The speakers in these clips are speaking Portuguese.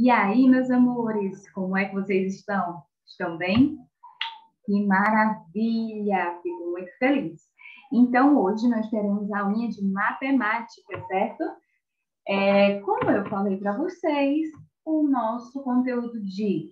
E aí, meus amores, como é que vocês estão? Estão bem? Que maravilha! Fico muito feliz. Então, hoje nós teremos a aulinha de matemática, certo? É, como eu falei para vocês, o nosso conteúdo de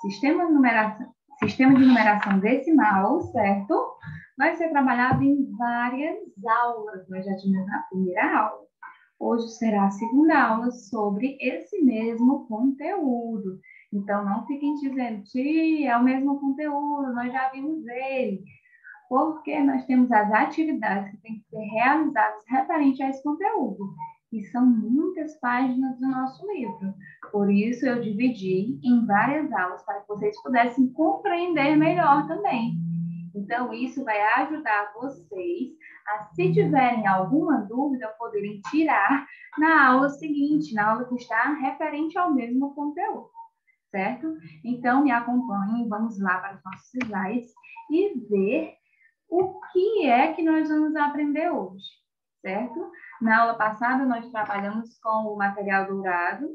sistema de, numeração, sistema de numeração decimal, certo? Vai ser trabalhado em várias aulas. Nós já tivemos a primeira aula. Hoje será a segunda aula sobre esse mesmo conteúdo. Então, não fiquem dizendo, tia, é o mesmo conteúdo, nós já vimos ele. Porque nós temos as atividades que têm que ser realizadas referente a esse conteúdo. E são muitas páginas do nosso livro. Por isso, eu dividi em várias aulas para que vocês pudessem compreender melhor também. Então, isso vai ajudar vocês a, se tiverem alguma dúvida, poderem tirar na aula seguinte, na aula que está referente ao mesmo conteúdo, certo? Então, me acompanhem, vamos lá para os nossos slides e ver o que é que nós vamos aprender hoje, certo? Na aula passada, nós trabalhamos com o material dourado,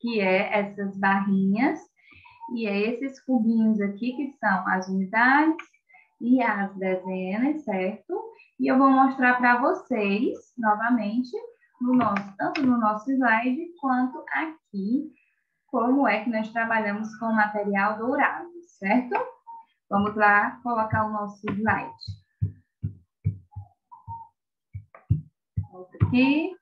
que é essas barrinhas, e é esses cubinhos aqui que são as unidades e as dezenas, certo? E eu vou mostrar para vocês, novamente, no nosso, tanto no nosso slide quanto aqui, como é que nós trabalhamos com material dourado, certo? Vamos lá colocar o nosso slide. Aqui.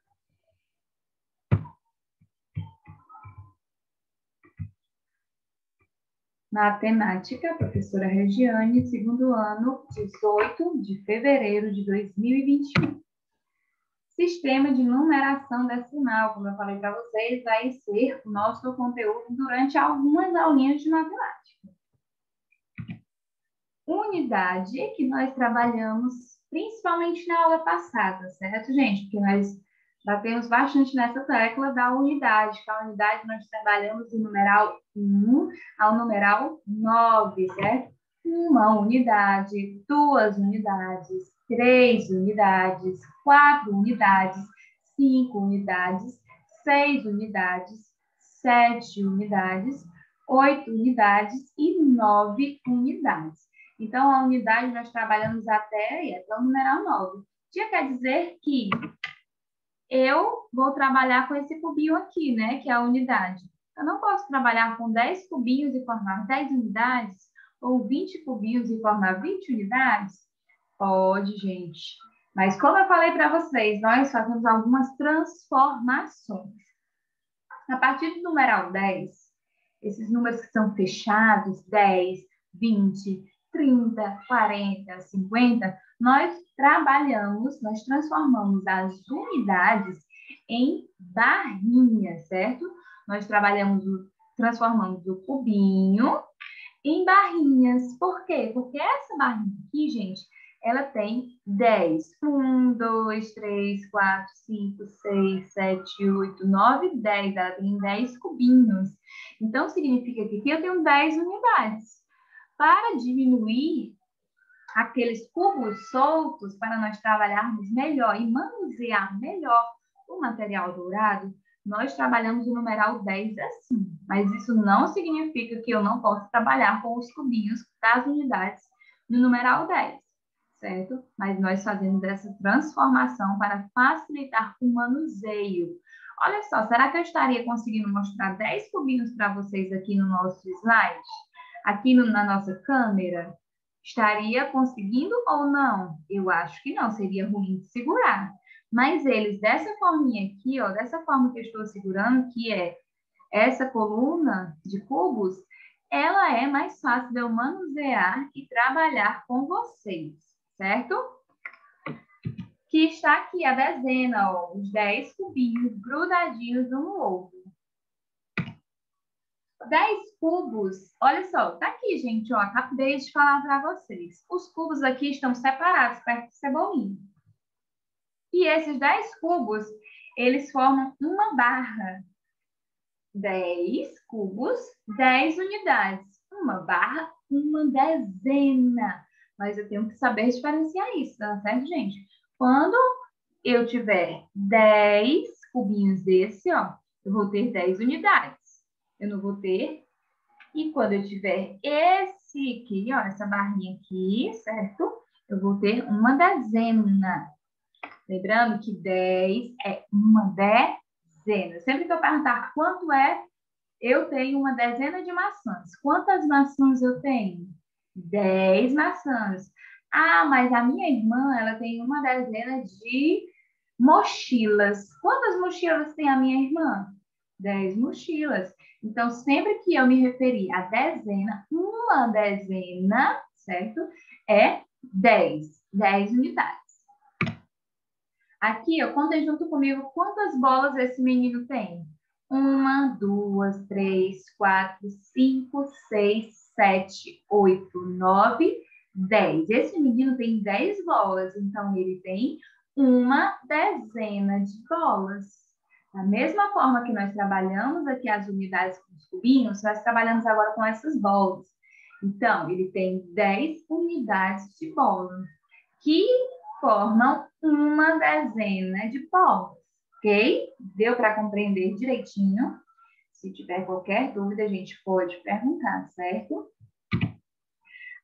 Matemática, professora Regiane, segundo ano, 18 de fevereiro de 2021. Sistema de numeração decimal, como eu falei para vocês, vai ser o nosso conteúdo durante algumas aulinhas de matemática. Unidade que nós trabalhamos principalmente na aula passada, certo, gente? Porque nós batemos bastante nessa tecla da unidade, que a unidade nós trabalhamos do numeral 1 ao numeral 9, certo? Uma unidade, duas unidades, três unidades, quatro unidades, cinco unidades, seis unidades, sete unidades, oito unidades e nove unidades. Então, a unidade nós trabalhamos até, até o numeral 9. Isso quer dizer que eu vou trabalhar com esse cubinho aqui, né? Que é a unidade. Eu não posso trabalhar com 10 cubinhos e formar 10 unidades, ou 20 cubinhos e formar 20 unidades? Pode, gente. Mas como eu falei para vocês, nós fazemos algumas transformações. A partir do numeral 10, esses números que são fechados, 10, 20, 30, 40, 50, nós trabalhamos, nós transformamos as unidades em barrinhas, certo? Nós trabalhamos, transformamos o cubinho em barrinhas. Por quê? Porque essa barrinha aqui, gente, ela tem 10. 1, 2, 3, 4, 5, 6, 7, 8, 9, 10. Ela tem 10 cubinhos. Então, significa que aqui eu tenho 10 unidades. Para diminuir aqueles cubos soltos para nós trabalharmos melhor e manusear melhor o material dourado, nós trabalhamos o numeral 10 assim. Mas isso não significa que eu não possa trabalhar com os cubinhos das unidades no numeral 10, certo? Mas nós fazemos essa transformação para facilitar o manuseio. Olha só, será que eu estaria conseguindo mostrar 10 cubinhos para vocês aqui no nosso slide? Aqui no, na nossa câmera? Estaria conseguindo ou não? Eu acho que não, seria ruim de segurar. Mas eles, dessa forminha aqui, ó, dessa forma que eu estou segurando, que é essa coluna de cubos, ela é mais fácil de eu manusear e trabalhar com vocês, certo? Que está aqui a dezena, ó, os 10 cubinhos grudadinhos um no outro. 10 cubos, olha só, tá aqui, gente, ó, acabei de falar para vocês. Os cubos aqui estão separados, perto do cebolinho. E esses 10 cubos, eles formam uma barra. 10 cubos, 10 unidades. Uma barra, uma dezena. Mas eu tenho que saber diferenciar isso, tá certo, gente? Quando eu tiver 10 cubinhos desse, ó, eu vou ter 10 unidades. Eu não vou ter. E quando eu tiver esse aqui, ó, essa barrinha aqui, certo? Eu vou ter uma dezena. Lembrando que 10 é uma dezena. Sempre que eu perguntar quanto é, eu tenho uma dezena de maçãs. Quantas maçãs eu tenho? 10 maçãs. Ah, mas a minha irmã, ela tem uma dezena de mochilas. Quantas mochilas tem a minha irmã? 10 mochilas. Então, sempre que eu me referir a dezena, uma dezena, certo? É 10. 10 unidades. Aqui, ó, contem junto comigo quantas bolas esse menino tem. Uma, duas, três, quatro, cinco, seis, sete, oito, nove, dez. Esse menino tem dez bolas, então ele tem uma dezena de bolas. Da mesma forma que nós trabalhamos aqui as unidades com os cubinhos, nós trabalhamos agora com essas bolas. Então, ele tem 10 unidades de bola, que formam uma dezena de bolas, ok? Deu para compreender direitinho? Se tiver qualquer dúvida, a gente pode perguntar, certo?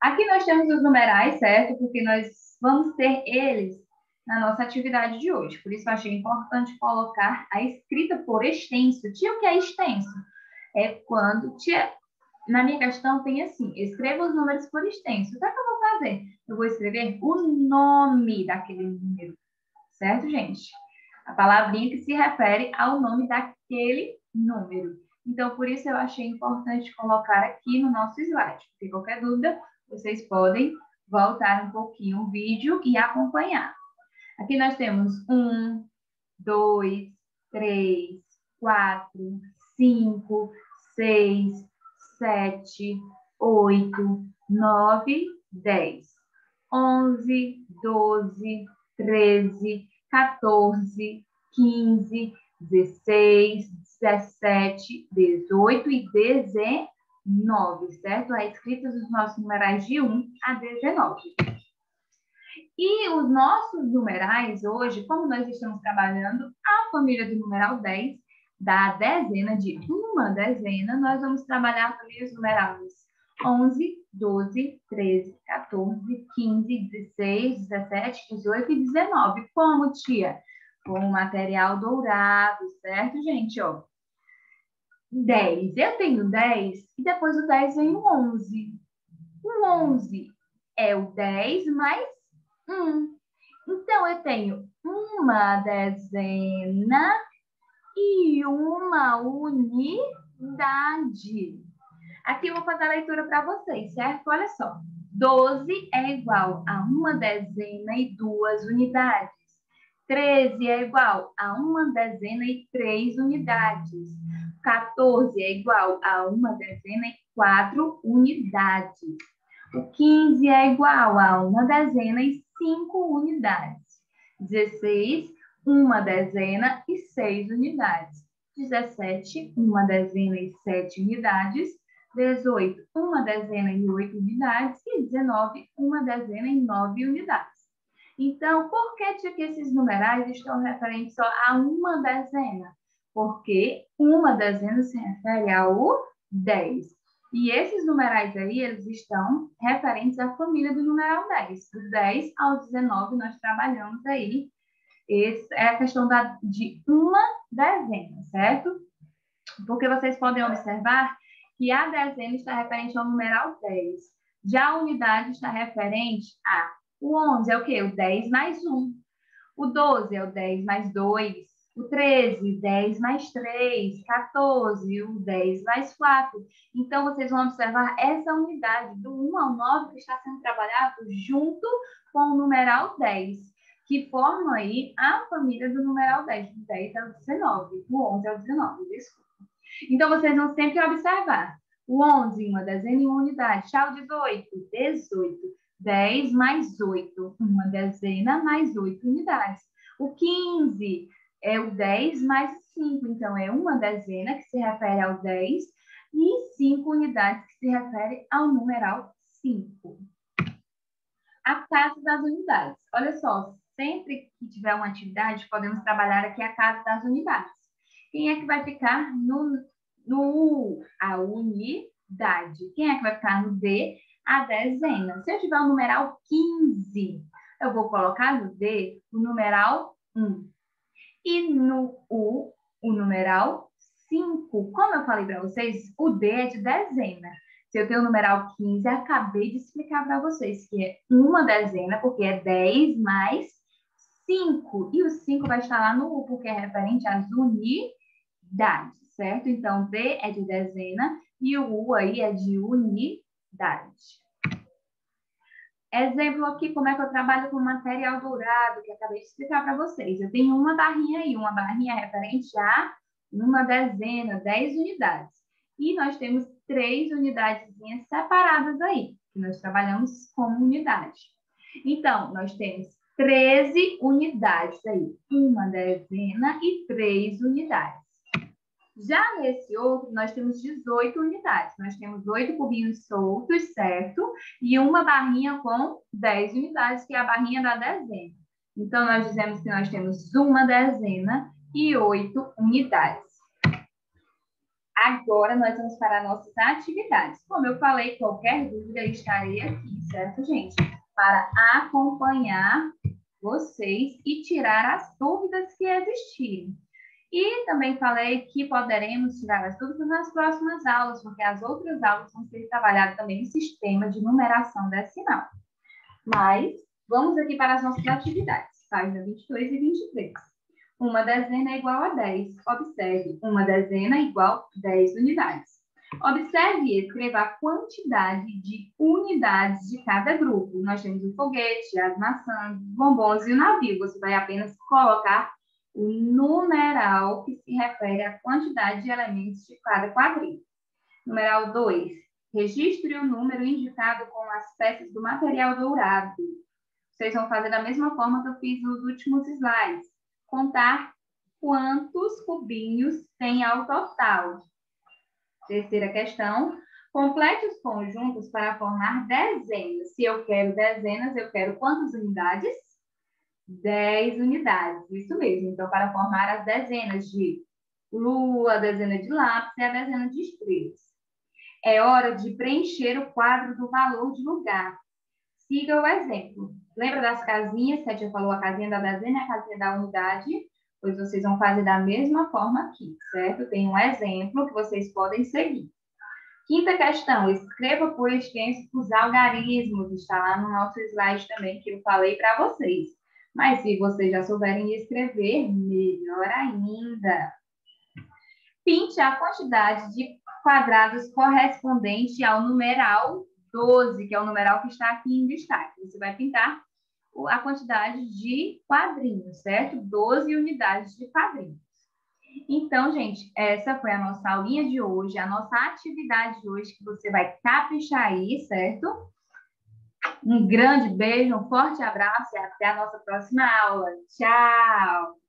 Aqui nós temos os numerais, certo? Porque nós vamos ter eles na nossa atividade de hoje. Por isso, achei importante colocar a escrita por extenso. Tia, o que é extenso? É quando, tia, na minha questão tem assim, escreva os números por extenso. O que, é que eu vou fazer? Eu vou escrever o nome daquele número, certo, gente? A palavrinha que se refere ao nome daquele número. Então, por isso eu achei importante colocar aqui no nosso slide. Porque qualquer dúvida, vocês podem voltar um pouquinho o vídeo e acompanhar. Aqui nós temos um, dois, três, quatro, cinco, seis, sete, oito, nove, dez, onze, doze, treze, 14, 15, 16, 17, 18 e 19, certo? A escrita dos nossos numerais de 1 a 19. E os nossos numerais hoje, como nós estamos trabalhando a família do numeral 10, da dezena de uma dezena, nós vamos trabalhar família dos numerais 11, 12, 13, 14, 15, 16, 17, 18 e 19. Como, tia? Com material dourado, certo, gente? Ó, 10. Eu tenho 10 e depois do 10 vem o 11. O 11 é o 10 mais 1. Então, eu tenho uma dezena e uma unidade. Aqui eu vou fazer a leitura para vocês, certo? Olha só. 12 é igual a uma dezena e duas unidades. 13 é igual a uma dezena e três unidades. 14 é igual a uma dezena e quatro unidades. O 15 é igual a uma dezena e cinco unidades. 16, uma dezena e seis unidades. 17, uma dezena e sete unidades. 18, uma dezena e oito unidades. E 19, uma dezena e nove unidades. Então, por que, que esses numerais estão referentes só a uma dezena? Porque uma dezena se refere ao 10. E esses numerais aí, eles estão referentes à família do numeral 10. Do 10 ao 19, nós trabalhamos aí. Essa é a questão da, de uma dezena, certo? Porque vocês podem observar que a dezena está referente ao numeral 10. Já a unidade está referente a o 11 é o quê? O 10 mais 1. O 12 é o 10 mais 2. O 13, 10 mais 3. 14, o 10 mais 4. Então, vocês vão observar essa unidade do 1 ao 9 que está sendo trabalhado junto com o numeral 10, que forma aí a família do numeral 10, do 10 ao 19. O 11 ao 19, desculpa. Então, vocês vão sempre observar. O 11, uma dezena e uma unidade. Tchau, 18. 18. 10 mais 8, uma dezena mais 8 unidades. O 15 é o 10 mais 5, então é uma dezena que se refere ao 10 e 5 unidades que se refere ao numeral 5. A casa das unidades. Olha só, sempre que tiver uma atividade, podemos trabalhar aqui a casa das unidades. Quem é que vai ficar no, No a unidade. Quem é que vai ficar no D? A dezena. Se eu tiver o numeral 15, eu vou colocar no D o numeral 1. E no U, o numeral 5. Como eu falei para vocês, o D é de dezena. Se eu tenho o numeral 15, acabei de explicar para vocês que é uma dezena, porque é 10 mais 5. E o 5 vai estar lá no U, porque é referente às unidades, certo? Então, D é de dezena e o U aí é de unidade. Exemplo aqui, como é que eu trabalho com material dourado, que acabei de explicar para vocês. Eu tenho uma barrinha aí, uma barrinha referente a uma dezena, 10 unidades. E nós temos três unidades separadas aí, que nós trabalhamos como unidade. Então, nós temos 13 unidades aí, uma dezena e três unidades. Já nesse outro, nós temos 18 unidades. Nós temos oito cubinhos soltos, certo? E uma barrinha com 10 unidades, que é a barrinha da dezena. Então, nós dizemos que nós temos uma dezena e oito unidades. Agora, nós vamos para nossas atividades. Como eu falei, qualquer dúvida, estarei aqui, certo, gente? Para acompanhar vocês e tirar as dúvidas que existirem. E também falei que poderemos tirar as dúvidas nas próximas aulas, porque as outras aulas vão ser trabalhadas também no sistema de numeração decimal. Mas vamos aqui para as nossas atividades, página 22 e 23. Uma dezena é igual a 10. Observe, uma dezena é igual a 10 unidades. Observe e escreva a quantidade de unidades de cada grupo. Nós temos o foguete, as maçãs, os bombons e o navio. Você vai apenas colocar o numeral que se refere à quantidade de elementos de cada quadrilha. Numeral 2. Registre o número indicado com as peças do material dourado. Vocês vão fazer da mesma forma que eu fiz nos últimos slides. Contar quantos cubinhos tem ao total. Terceira questão. Complete os conjuntos para formar dezenas. Se eu quero dezenas, eu quero quantas unidades? 10 unidades, isso mesmo. Então, para formar as dezenas de lua, a dezena de lápis e a dezena de estrelas. É hora de preencher o quadro do valor de lugar. Siga o exemplo. Lembra das casinhas que a tia falou, a casinha da dezena e a casinha da unidade? Pois vocês vão fazer da mesma forma aqui, certo? Tem um exemplo que vocês podem seguir. Quinta questão, escreva por extenso os algarismos. Está lá no nosso slide também que eu falei para vocês. Mas se vocês já souberem escrever, melhor ainda. Pinte a quantidade de quadrados correspondente ao numeral 12, que é o numeral que está aqui em destaque. Você vai pintar a quantidade de quadrinhos, certo? 12 unidades de quadrinhos. Então, gente, essa foi a nossa aulinha de hoje, a nossa atividade de hoje, que você vai caprichar aí, certo? Um grande beijo, um forte abraço e até a nossa próxima aula. Tchau!